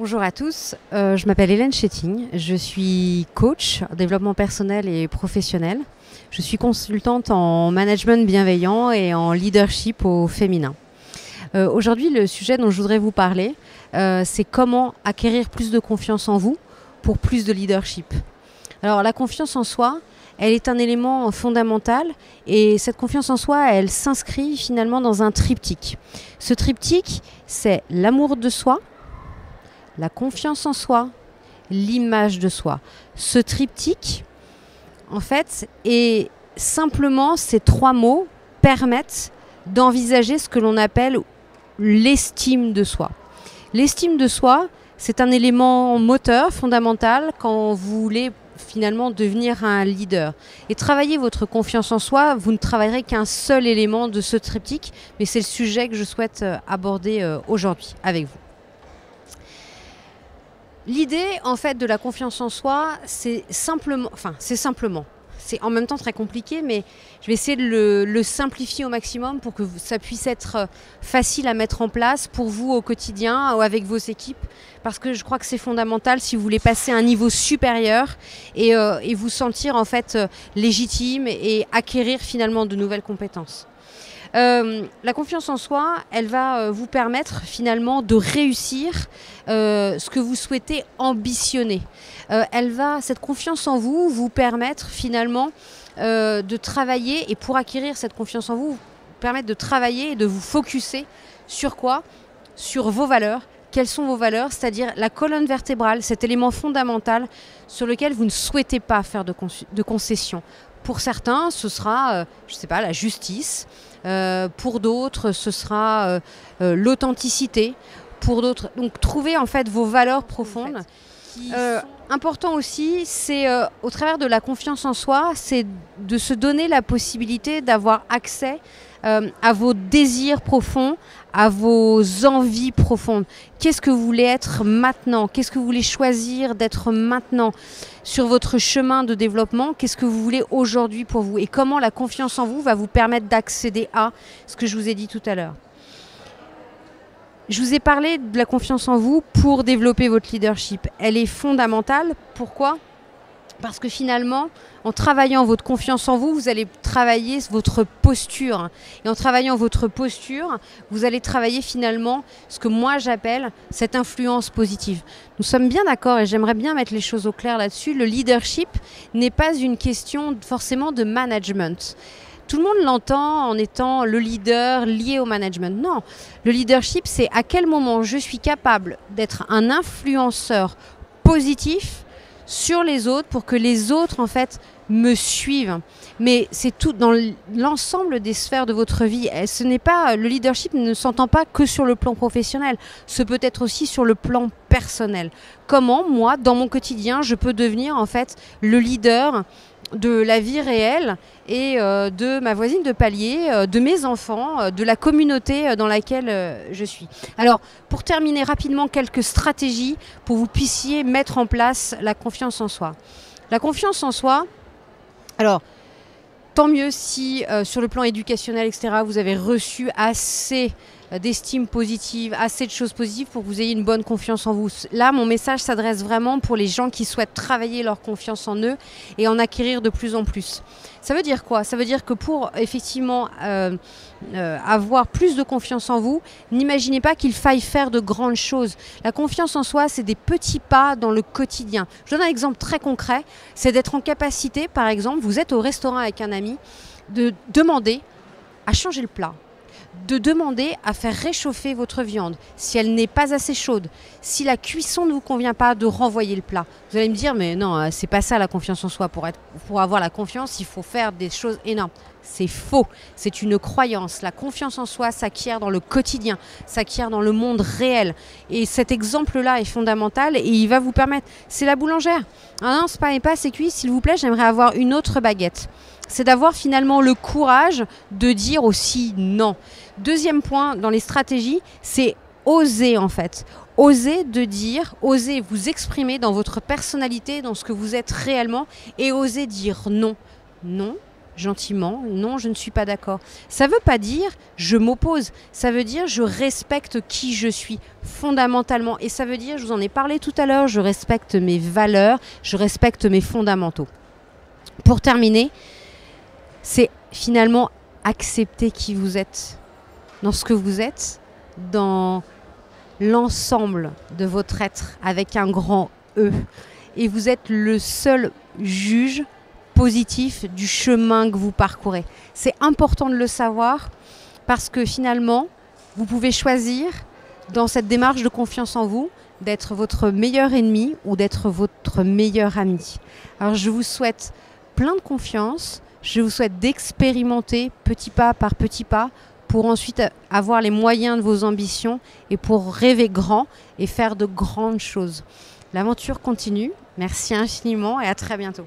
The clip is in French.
Bonjour à tous, euh, je m'appelle Hélène Chetting, je suis coach en développement personnel et professionnel. Je suis consultante en management bienveillant et en leadership au féminin. Euh, Aujourd'hui, le sujet dont je voudrais vous parler, euh, c'est comment acquérir plus de confiance en vous pour plus de leadership. Alors la confiance en soi, elle est un élément fondamental et cette confiance en soi, elle s'inscrit finalement dans un triptyque. Ce triptyque, c'est l'amour de soi, la confiance en soi, l'image de soi. Ce triptyque, en fait, et simplement ces trois mots permettent d'envisager ce que l'on appelle l'estime de soi. L'estime de soi, c'est un élément moteur fondamental quand vous voulez finalement devenir un leader. Et travailler votre confiance en soi, vous ne travaillerez qu'un seul élément de ce triptyque, mais c'est le sujet que je souhaite euh, aborder euh, aujourd'hui avec vous. L'idée, en fait, de la confiance en soi, c'est simplement, enfin, c'est simplement, c'est en même temps très compliqué, mais je vais essayer de le, simplifier au maximum pour que ça puisse être euh, facile à mettre en place pour vous au quotidien ou avec vos équipes, parce que je crois que c'est fondamental si vous voulez passer à un niveau supérieur et, euh, vous sentir en fait euh, légitime et acquérir finalement de nouvelles compétences. Euh, la confiance en soi, elle va euh, vous permettre finalement de réussir euh, ce que vous souhaitez ambitionner. Elle va, cette confiance en vous, vous permettre finalement de travailler et pour acquérir cette confiance en vous, vous permettre de travailler et de vous focuser sur quoi? Sur vos valeurs. Quelles sont vos valeurs? C'est-à-dire la colonne vertébrale, cet élément fondamental sur lequel vous ne souhaitez pas faire de, de concessions. Pour certains, ce sera, euh, je ne sais pas, la justice. Euh, pour d'autres, ce sera euh, l'authenticité. Pour d'autres, donc trouver en fait vos valeurs profondes. Euh, important aussi, c'est euh, au travers de la confiance en soi, c'est de se donner la possibilité d'avoir accès euh, à vos désirs profonds, à vos envies profondes. Qu'est-ce que vous voulez être maintenant? Qu'est-ce que vous voulez choisir d'être maintenant sur votre chemin de développement? Qu'est-ce que vous voulez aujourd'hui pour vous? Et comment la confiance en vous va vous permettre d'accéder à ce que je vous ai dit tout à l'heure? Je vous ai parlé de la confiance en vous pour développer votre leadership. Elle est fondamentale. Pourquoi? Parce que finalement, en travaillant votre confiance en vous, vous allez travailler votre posture. Et en travaillant votre posture, vous allez travailler finalement ce que moi j'appelle cette influence positive. Nous sommes bien d'accord et j'aimerais bien mettre les choses au clair là-dessus. Le leadership n'est pas une question forcément de management tout le monde l'entend en étant le leader lié au management. Non, le leadership, c'est à quel moment je suis capable d'être un influenceur positif sur les autres pour que les autres, en fait, me suivent. Mais c'est tout dans l'ensemble des sphères de votre vie. Ce n'est pas le leadership ne s'entend pas que sur le plan professionnel. Ce peut être aussi sur le plan personnel. Comment moi, dans mon quotidien, je peux devenir en fait le leader de la vie réelle et euh, de ma voisine de palier, euh, de mes enfants, euh, de la communauté dans laquelle je suis. Alors, pour terminer rapidement, quelques stratégies pour que vous puissiez mettre en place la confiance en soi. La confiance en soi, alors, tant mieux si sur le plan éducationnel, etc., vous avez reçu assez d'estime positive, assez de choses positives pour que vous ayez une bonne confiance en vous. Là, mon message s'adresse vraiment pour les gens qui souhaitent travailler leur confiance en eux et en acquérir de plus en plus. Ça veut dire quoi? Ça veut dire que pour effectivement euh, euh, avoir plus de confiance en vous, n'imaginez pas qu'il faille faire de grandes choses. La confiance en soi, c'est des petits pas dans le quotidien. Je donne un exemple très concret, c'est d'être en capacité, par exemple, vous êtes au restaurant avec un ami, de demander à changer le plat de demander à faire réchauffer votre viande si elle n'est pas assez chaude. Si la cuisson ne vous convient pas, de renvoyer le plat. Vous allez me dire, mais non, euh, c'est pas ça la confiance en soi. Pour, être, pour avoir la confiance, il faut faire des choses énormes. C'est faux. C'est une croyance. La confiance en soi s'acquiert dans le quotidien, s'acquiert dans le monde réel. Et cet exemple-là est fondamental et il va vous permettre. C'est la boulangère. Ah non, ce pain n'est pas assez cuit. S'il vous plaît, j'aimerais avoir une autre baguette. C'est d'avoir finalement le courage de dire aussi non. Deuxième point dans les stratégies, c'est oser en fait. Oser de dire, oser vous exprimer dans votre personnalité, dans ce que vous êtes réellement, et oser dire non. Non, gentiment, non, je ne suis pas d'accord. Ça ne veut pas dire je m'oppose, ça veut dire je respecte qui je suis fondamentalement. Et ça veut dire, je vous en ai parlé tout à l'heure, je respecte mes valeurs, je respecte mes fondamentaux. Pour terminer, c'est finalement accepter qui vous êtes, dans ce que vous êtes, dans l'ensemble de votre être avec un grand E. Et vous êtes le seul juge positif du chemin que vous parcourez. C'est important de le savoir parce que finalement, vous pouvez choisir dans cette démarche de confiance en vous d'être votre meilleur ennemi ou d'être votre meilleur ami. Alors je vous souhaite plein de confiance, je vous souhaite d'expérimenter petit pas par petit pas pour ensuite avoir les moyens de vos ambitions et pour rêver grand et faire de grandes choses. L'aventure continue. Merci infiniment et à très bientôt.